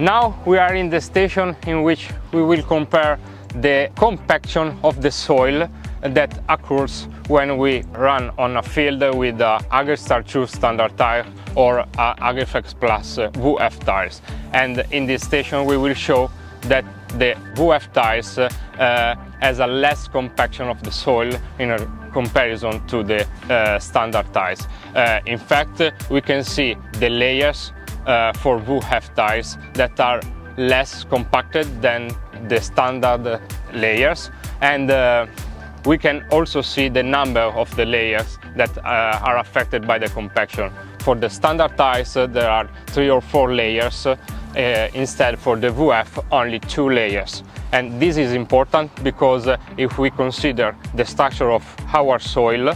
Now we are in the station in which we will compare the compaction of the soil that occurs when we run on a field with uh, Agristar 2 standard tire or uh, Agriflex Plus uh, tires. And in this station we will show that the VF tires uh, has a less compaction of the soil in a comparison to the uh, standard tires. Uh, in fact, we can see the layers uh, for VF tires that are less compacted than the standard layers and uh, we can also see the number of the layers that uh, are affected by the compaction. For the standard tires uh, there are three or four layers, uh, instead for the VF only two layers. And this is important because uh, if we consider the structure of our soil,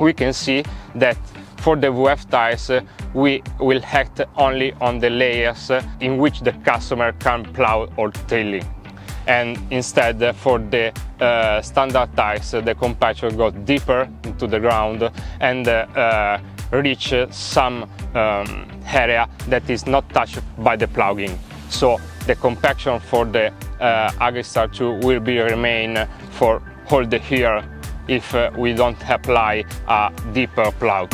we can see that for the VF tires uh, we will act only on the layers in which the customer can plow or tilling and instead for the uh, standard tires the compaction goes deeper into the ground and uh, reach some um, area that is not touched by the ploughing. So the compaction for the uh, Agristar 2 will be remain for all the year if uh, we don't apply a deeper plough.